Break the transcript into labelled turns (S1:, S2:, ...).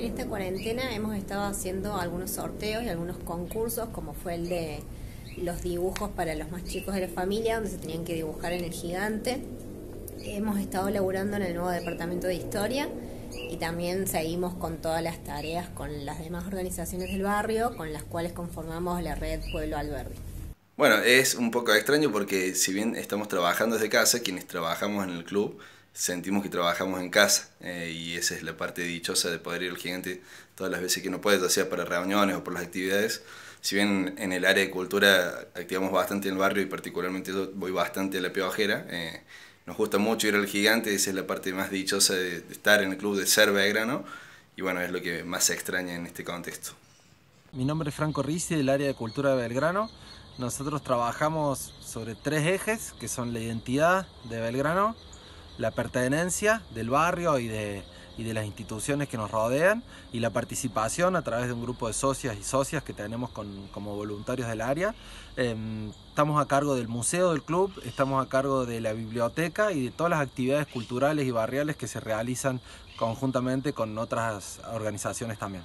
S1: En esta cuarentena hemos estado haciendo algunos sorteos y algunos concursos, como fue el de los dibujos para los más chicos de la familia, donde se tenían que dibujar en el gigante. Hemos estado laburando en el nuevo departamento de historia y también seguimos con todas las tareas con las demás organizaciones del barrio, con las cuales conformamos la red Pueblo Alberdi.
S2: Bueno, es un poco extraño porque si bien estamos trabajando desde casa, quienes trabajamos en el club sentimos que trabajamos en casa eh, y esa es la parte dichosa de poder ir al gigante todas las veces que no puede, ya sea para reuniones o por las actividades. Si bien en el área de cultura activamos bastante en el barrio y particularmente yo voy bastante a la piojera, eh, nos gusta mucho ir al gigante, esa es la parte más dichosa de, estar en el club de ser Belgrano y bueno, es lo que más se extraña en este contexto.
S3: Mi nombre es Franco Rizzi del área de cultura de Belgrano. Nosotros trabajamos sobre tres ejes que son la identidad de Belgrano, la pertenencia del barrio y de, y de las instituciones que nos rodean y la participación a través de un grupo de socias y socias que tenemos como voluntarios del área. Em, estamos a cargo del museo del club, estamos a cargo de la biblioteca y de todas las actividades culturales y barriales que se realizan conjuntamente con otras organizaciones también.